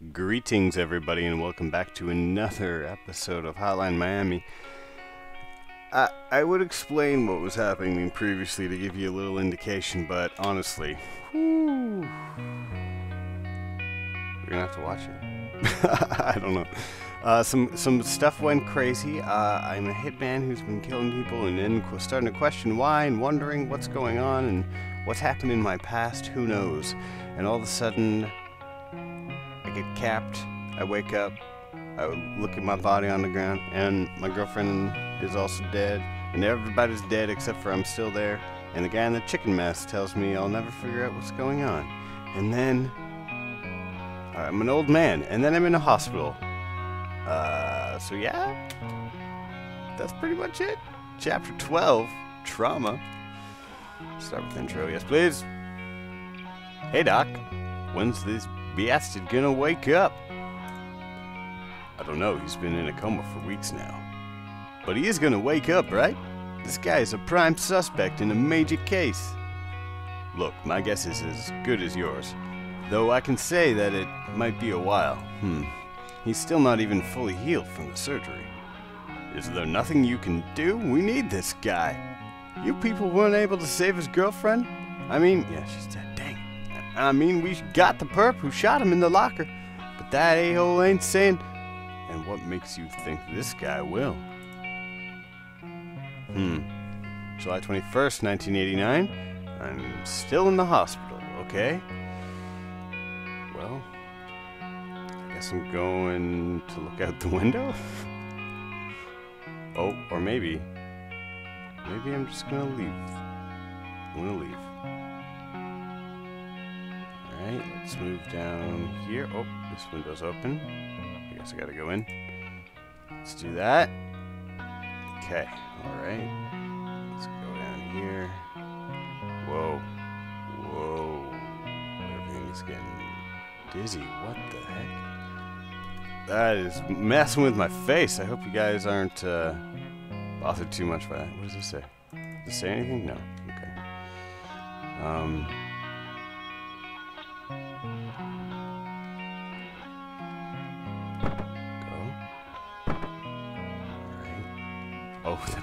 Greetings, everybody, and welcome back to another episode of Hotline Miami. I, I would explain what was happening previously to give you a little indication, but honestly, whew, we're gonna have to watch it. I don't know. Uh, some some stuff went crazy. Uh, I'm a hitman who's been killing people and then starting to question why and wondering what's going on and what's happened in my past. Who knows? And all of a sudden, I get capped. I wake up. I look at my body on the ground, and my girlfriend is also dead. And everybody's dead except for I'm still there. And the guy in the chicken mask tells me I'll never figure out what's going on. And then I'm an old man, and then I'm in a hospital. Uh, so yeah, that's pretty much it. Chapter 12, Trauma. Start with intro, yes please. Hey doc, when's this bastard gonna wake up? I don't know, he's been in a coma for weeks now. But he is gonna wake up, right? This guy is a prime suspect in a major case. Look, my guess is as good as yours. Though I can say that it might be a while. Hmm. He's still not even fully healed from the surgery. Is there nothing you can do? We need this guy. You people weren't able to save his girlfriend? I mean, yeah, she's dead. I mean, we got the perp who shot him in the locker. But that a-hole ain't saying... And what makes you think this guy will? Hmm. July 21st, 1989. I'm still in the hospital, okay? Well, I guess I'm going to look out the window? oh, or maybe... Maybe I'm just gonna leave. I'm gonna leave. Let's move down here. Oh, this window's open. I guess I gotta go in. Let's do that. Okay, alright. Let's go down here. Whoa. Whoa. Everything's getting dizzy. What the heck? That is messing with my face. I hope you guys aren't uh, bothered too much by that. What does this say? Does it say anything? No. Okay. Um.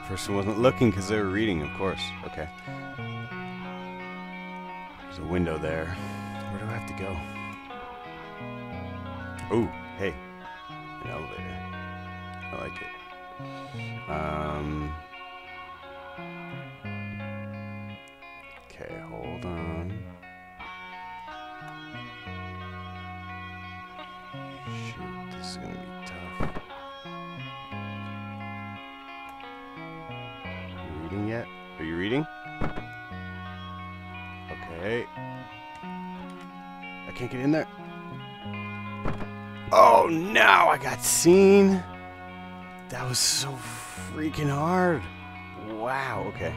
Person wasn't looking because they were reading, of course. Okay. There's a window there. Where do I have to go? Oh, hey. An elevator. I like it. Um. Okay, hold on. Shoot, this is gonna be can't get in there. Oh no, I got seen. That was so freaking hard. Wow, okay.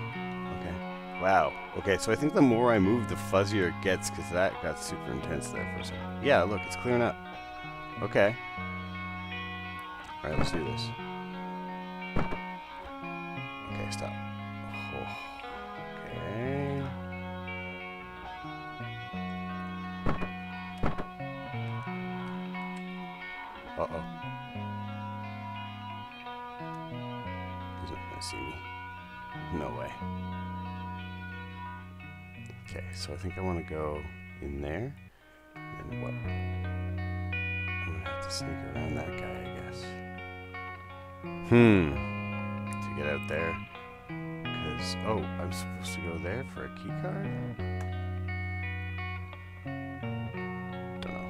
Okay. Wow. Okay, so I think the more I move, the fuzzier it gets, because that got super intense there for a second. Yeah, look, it's clearing up. Okay. Alright, let's do this. Okay, stop. So I think I want to go in there. And what? I'm gonna have to sneak around that guy, I guess. Hmm. To get out there. Because, oh, I'm supposed to go there for a key card? Don't know.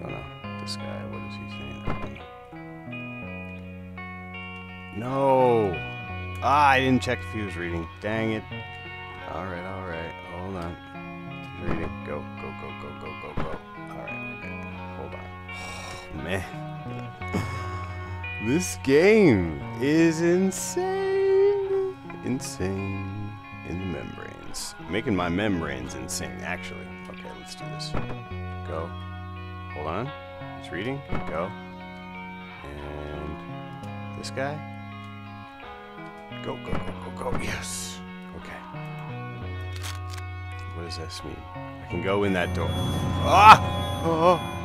Don't know. This guy, what is he saying? No! Ah, I didn't check if he was reading. Dang it. Man. this game is insane. Insane in the membranes. Making my membranes insane, actually. Okay, let's do this. Go. Hold on. It's reading. Go. And this guy. Go, go, go, go, go. Yes. Okay. What does this mean? I can go in that door. Ah! Oh!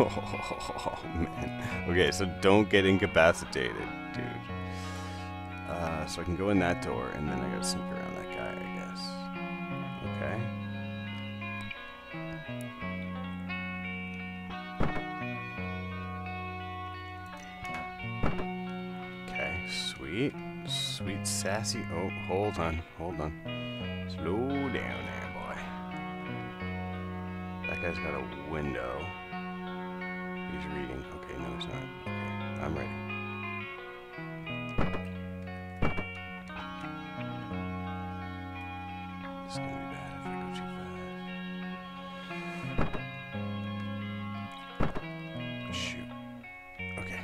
Oh, man. Okay, so don't get incapacitated, dude. Uh, so I can go in that door, and then I gotta sneak around that guy, I guess. Okay. Okay, sweet. Sweet, sassy. Oh, hold on, hold on. Slow down there, boy. That guy's got a window. He's reading. Okay, no, he's not. Okay, I'm ready. This is gonna be bad if I go too fast. Shoot. Okay.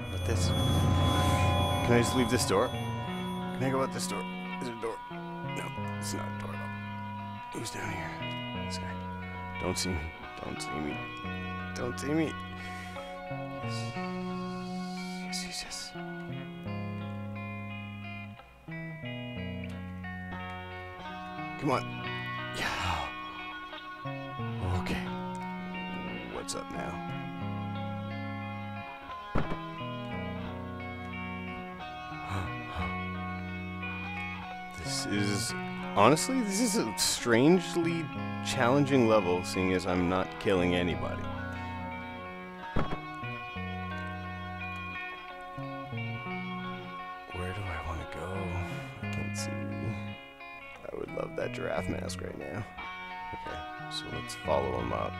About this? Can I just leave this door? Can I go out this door? Is it a door? No, it's not a door at all. Who's down here? This guy. Don't see me. Don't see me. Don't see me. Yes. Yes, yes. Come on. Yeah. Okay. What's up now? This is honestly, this is a strangely challenging level, seeing as I'm not killing anybody. Right now. Okay, so let's follow him up.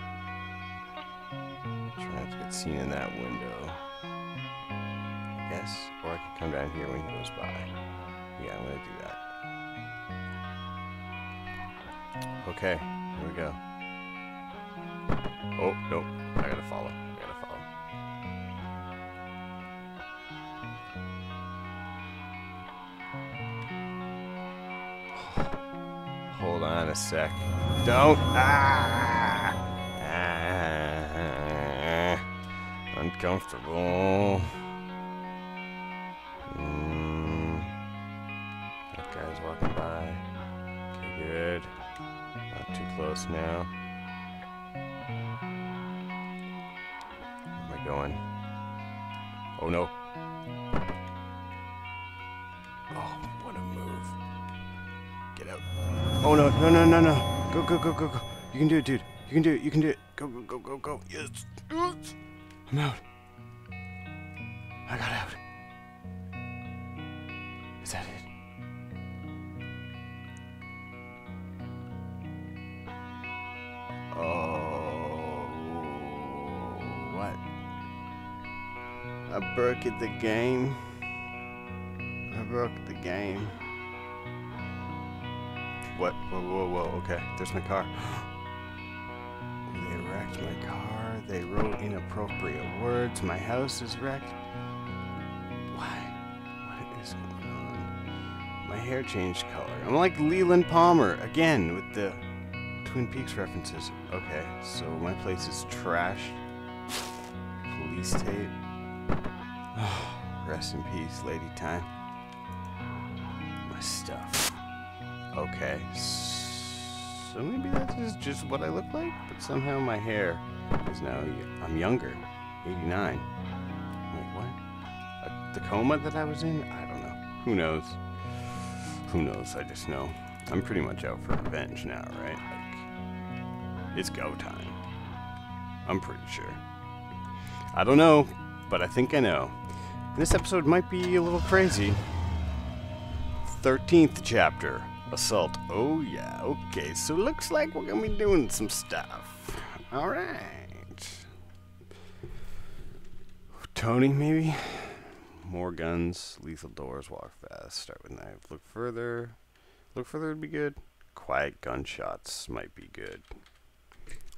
Try not to get seen in that window. Yes, or I could come down here when he goes by. Yeah, I'm gonna do that. Okay, here we go. Oh, nope. I gotta follow. A sec. Don't. Ah! ah uncomfortable. Mm, that guy's walking by. Okay, good. Not too close now. Where am I going? Oh no. No, no, no. Go, go, go, go, go. You can do it, dude. You can do it. You can do it. Go, go, go, go, go. Yes. Yes. I'm out. I got out. Is that it? Oh, what? I broke the game. I broke the game. What? Whoa, whoa, whoa. Okay, there's my car. they wrecked my car. They wrote inappropriate words. My house is wrecked. Why? What is going on? My hair changed color. I'm like Leland Palmer again with the Twin Peaks references. Okay, so my place is trashed. Police tape. Rest in peace, Lady Time. Okay, so maybe that is just what I look like, but somehow my hair is now, I'm younger, 89. Wait, what? The coma that I was in? I don't know. Who knows? Who knows? I just know. I'm pretty much out for revenge now, right? Like, it's go time. I'm pretty sure. I don't know, but I think I know. This episode might be a little crazy. 13th chapter Assault. Oh, yeah. Okay, so looks like we're gonna be doing some stuff. Alright. Tony, maybe? More guns, lethal doors, walk fast, start with knife. Look further. Look further would be good. Quiet gunshots might be good.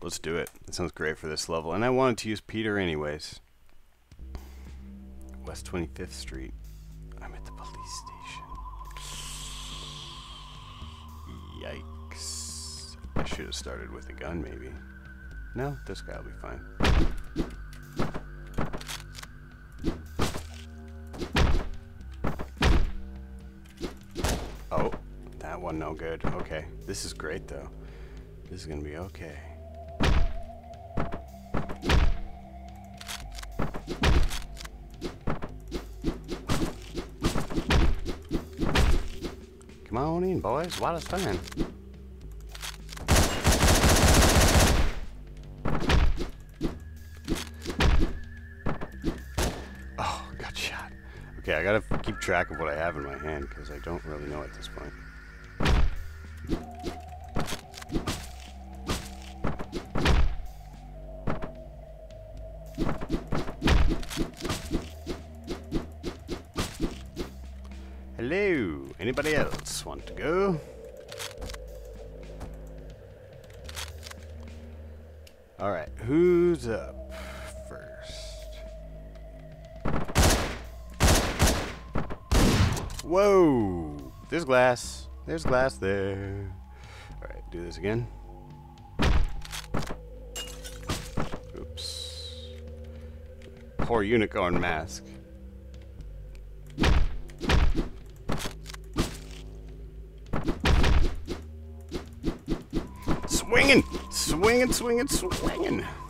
Let's do it. That sounds great for this level. And I wanted to use Peter anyways. West 25th Street. I'm at the police station. Yikes. I should have started with a gun, maybe. No, this guy will be fine. Oh, that one no good. Okay, this is great though. This is gonna be okay. Come on in, boys, while it's fun. Oh, got shot. Okay, I gotta keep track of what I have in my hand, because I don't really know at this point. To go? Alright, who's up first? Whoa! There's glass. There's glass there. Alright, do this again. Oops. Poor unicorn mask. Swinging, swinging, swinging!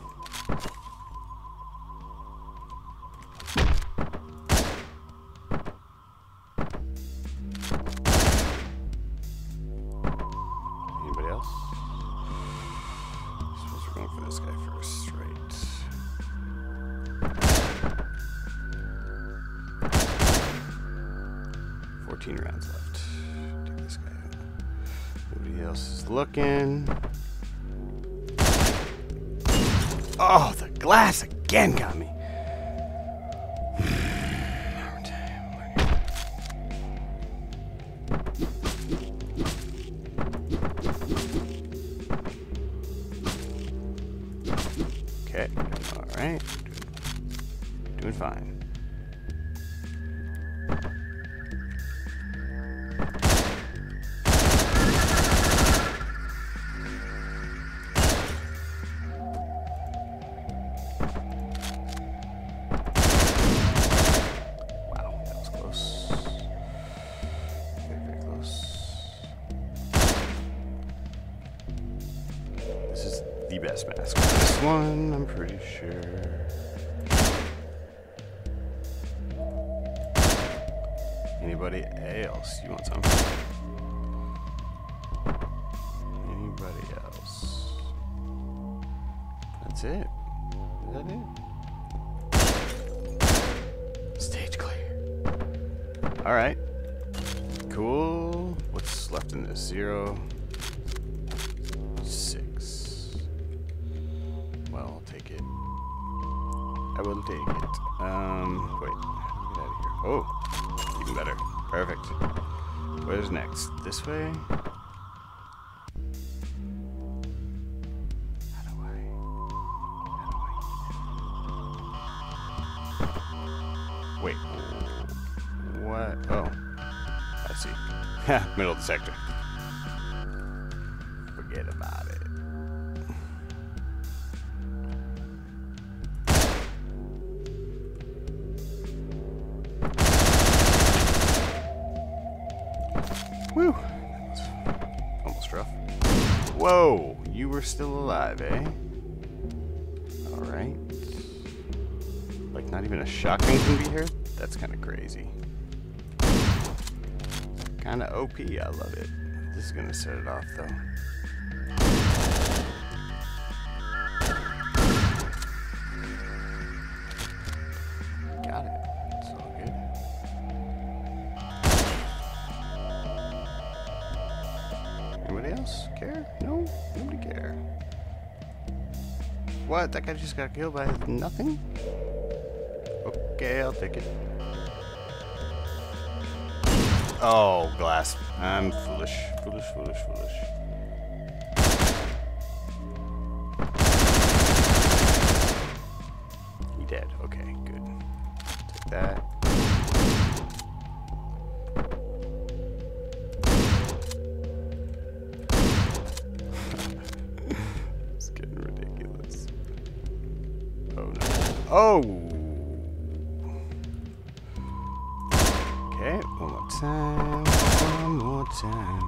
Okay, all right. Doing, doing fine. Anybody else? You want some? Anybody else? That's it. Is that it? Stage clear. Alright. Cool. What's left in this? Zero. Six. Well, I'll take it. I will take it. Um, wait. Do get out of here? Oh, even better. Perfect. Where's next? This way? Wait. What? Oh. I see. Middle of the sector. Alive, eh? Alright. Like, not even a shotgun can be here? That's kind of crazy. Kind of OP, I love it. This is gonna set it off, though. What? That guy just got killed by nothing? Okay, I'll take it. Oh, glass. I'm foolish. Foolish, foolish, foolish. Oh! Okay, one more time. One more time.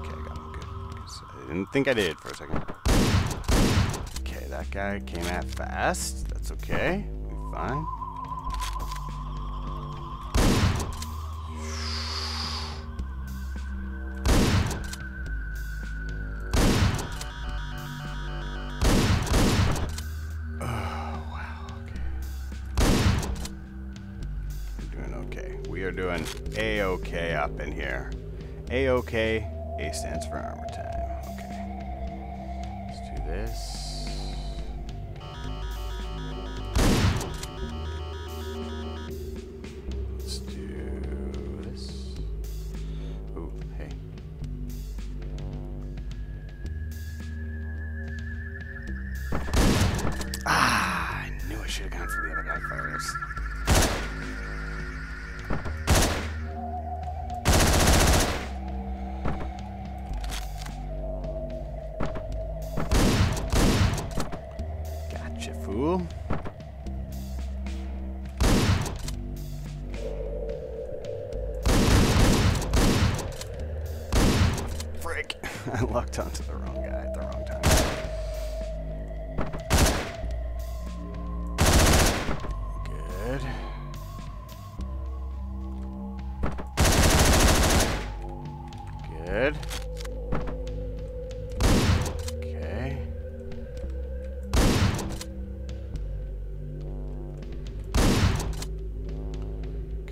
Okay, I got him good. I didn't think I did for a second. Okay, that guy came at fast. That's okay. We'll be fine. Up in here. A-OK, A stands for Armourtime.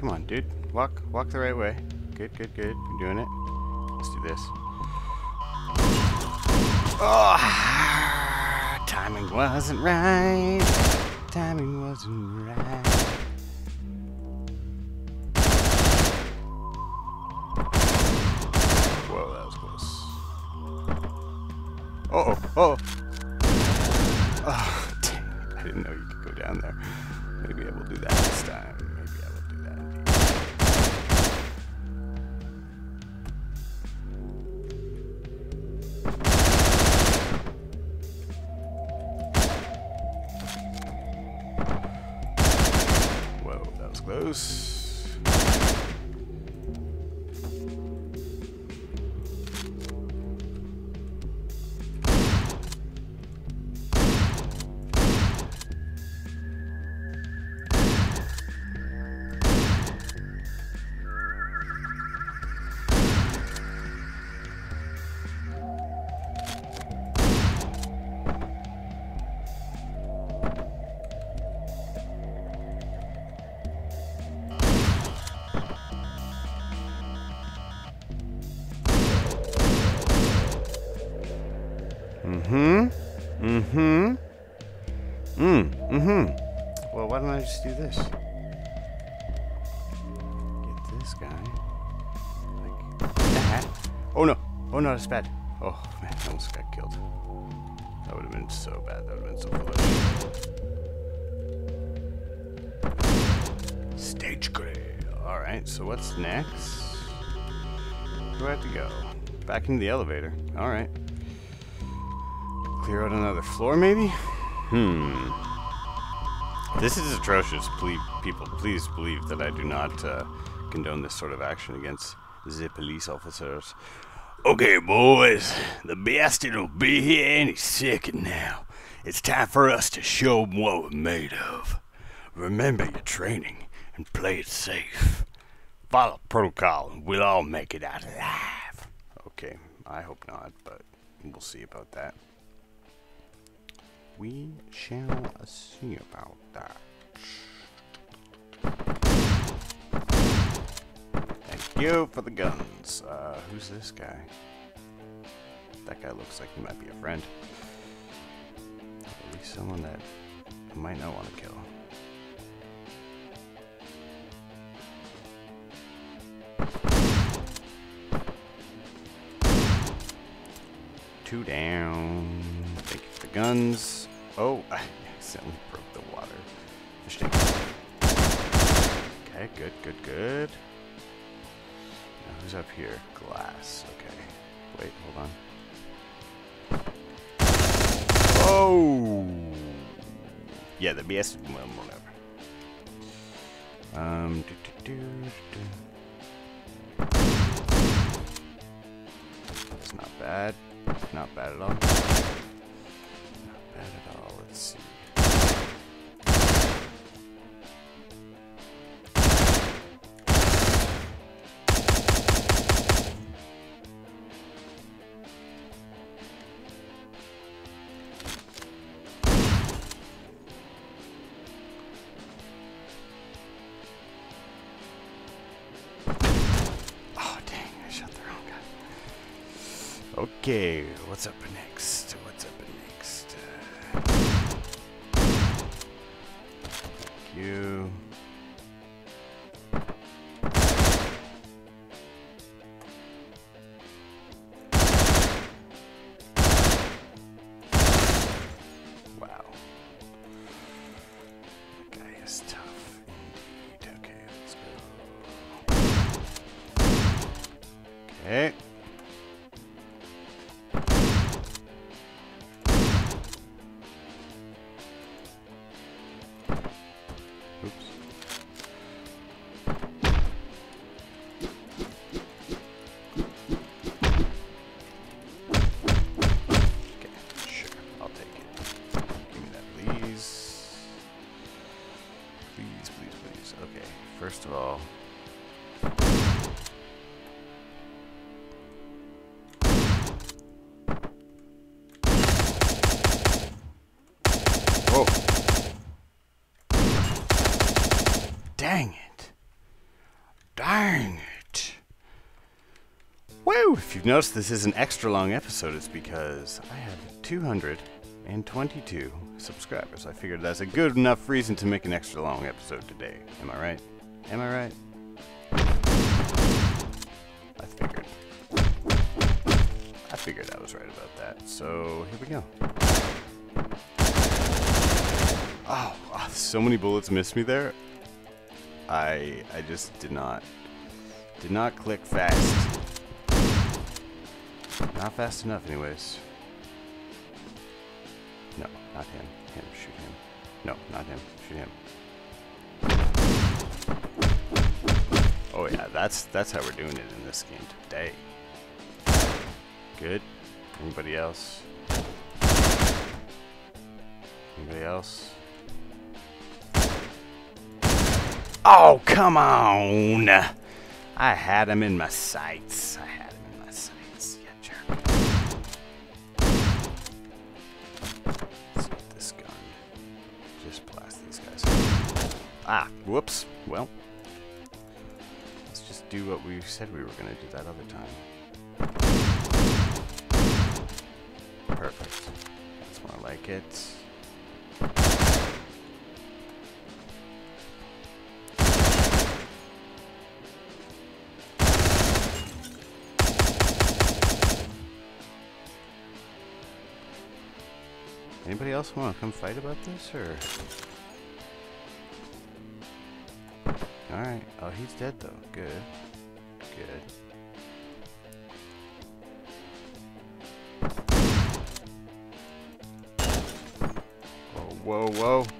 Come on, dude. Walk walk the right way. Good, good, good. You're doing it. Let's do this. Oh, timing wasn't right. Timing wasn't right. Whoa, that was close. Uh oh, oh. Oh, no. Oh bad. Oh man, I almost got killed. That would have been so bad. That would have been so foolish. Stage gray. Alright, so what's next? Where do I have to go? Back into the elevator. Alright. Clear out another floor, maybe? Hmm. This is atrocious. Please, people, please believe that I do not uh, condone this sort of action against the police officers. Okay, boys, the bastard will be here any second now. It's time for us to show 'em what we're made of. Remember your training and play it safe. Follow protocol and we'll all make it out alive. Okay, I hope not, but we'll see about that. We shall see about that. For the guns. Uh, who's this guy? That guy looks like he might be a friend. At least someone that I might not want to kill. Two down. Thank you for the guns. Oh, I accidentally broke the water. Okay, good, good, good. Who's up here? Glass. Okay. Wait, hold on. Oh! Yeah, the BS. Whatever. Um. Do, do, do. That's not bad. Not bad at all. Not bad at all. Let's see. Okay, what's up next? You've noticed this is an extra long episode, it's because I have 222 subscribers. I figured that's a good enough reason to make an extra long episode today. Am I right? Am I right? I figured. I figured I was right about that. So here we go. Oh, oh, so many bullets missed me there. I I just did not did not click fast. Not fast enough, anyways. No, not him. Him, shoot him. No, not him. Shoot him. Oh yeah, that's that's how we're doing it in this game today. Good. Anybody else? Anybody else? Oh, come on! I had him in my sights. I Ah, whoops. Well, let's just do what we said we were gonna do that other time. Perfect. That's more like it. Anybody else want to come fight about this, or? Alright. Oh, he's dead, though. Good. Good. Whoa, whoa, whoa.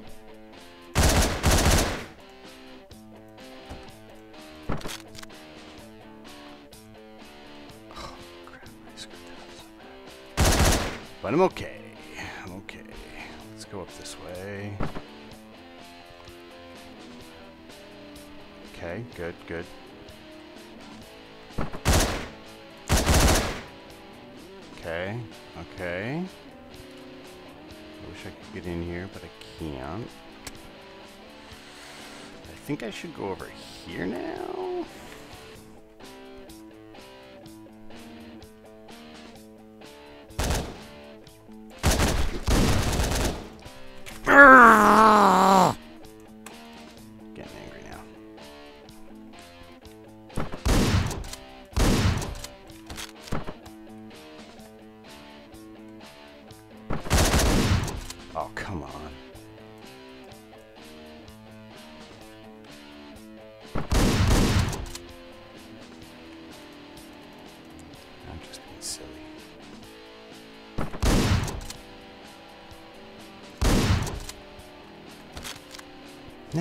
Okay, okay. I wish I could get in here, but I can't. I think I should go over here now.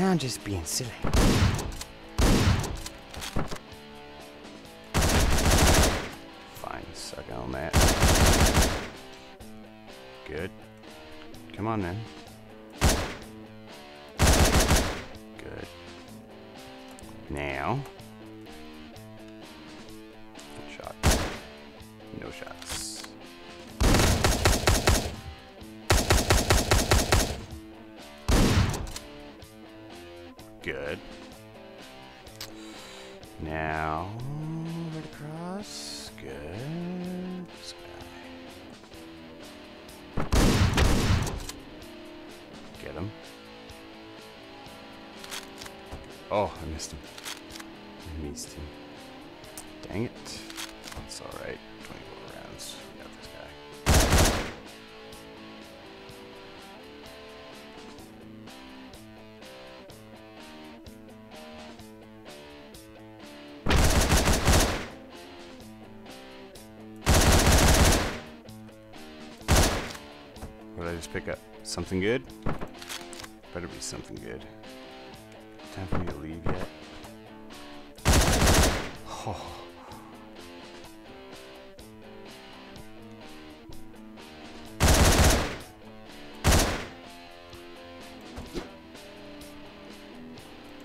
Now I'm just being silly. Fine, suck on that. Good. Come on, then. Pick up? Something good? Better be something good. Time for me to leave yet? Oh.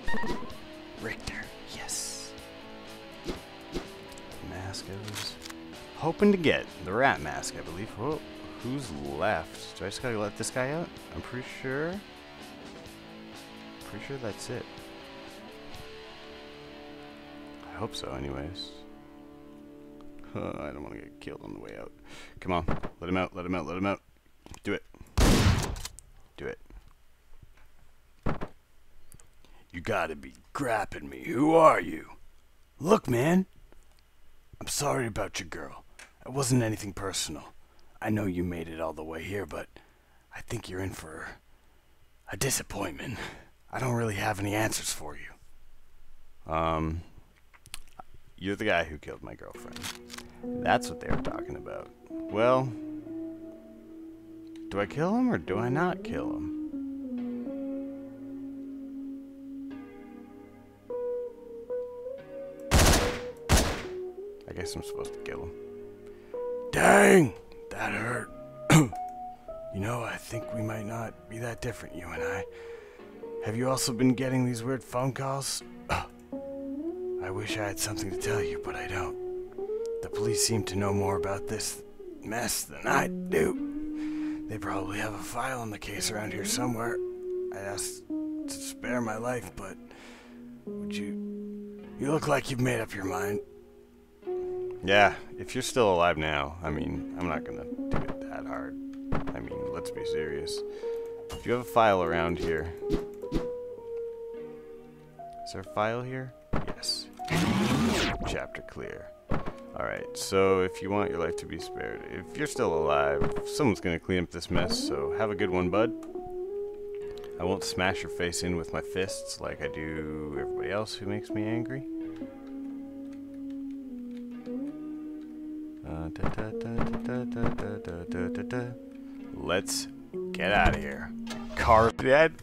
Richter, yes. Mask I hoping to get. The rat mask, I believe. Whoa, who's left? Do I just gotta let this guy out? I'm pretty sure. Pretty sure that's it. I hope so, anyways. I don't want to get killed on the way out. Come on, let him out, let him out, let him out. Do it. Do it. You gotta be grapping me. Who are you? Look, man. I'm sorry about your girl. It wasn't anything personal. I know you made it all the way here, but I think you're in for a disappointment. I don't really have any answers for you. Um, you're the guy who killed my girlfriend. That's what they were talking about. Well, do I kill him or do I not kill him? I guess I'm supposed to kill him. Dang! That hurt. you know, I think we might not be that different, you and I. Have you also been getting these weird phone calls? I wish I had something to tell you, but I don't. The police seem to know more about this mess than I do. They probably have a file on the case around here somewhere. I asked to spare my life, but would you. You look like you've made up your mind. Yeah, if you're still alive now, I mean, I'm not gonna do it that hard. I mean, let's be serious. If you have a file around here. Is there a file here? Yes. Chapter clear. Alright, so if you want your life to be spared, if you're still alive, someone's gonna clean up this mess, so have a good one, bud. I won't smash your face in with my fists like I do everybody else who makes me angry. Let's get out of here. Car dead.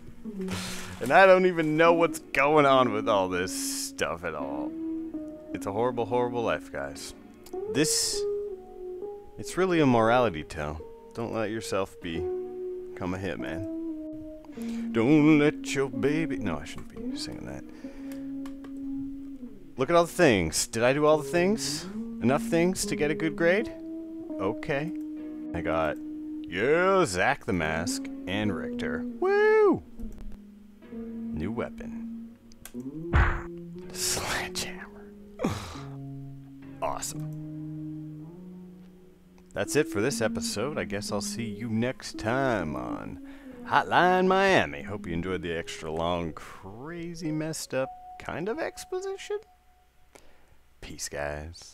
And I don't even know what's going on with all this stuff at all. It's a horrible, horrible life, guys. This, it's really a morality tale. Don't let yourself be, become a hitman. Don't let your baby. No, I shouldn't be singing that. Look at all the things. Did I do all the things? Enough things to get a good grade? Okay. I got, yeah, Zack the Mask and Richter. Woo! New weapon. Sledgehammer. awesome. That's it for this episode. I guess I'll see you next time on Hotline Miami. Hope you enjoyed the extra long, crazy, messed up kind of exposition. Peace, guys.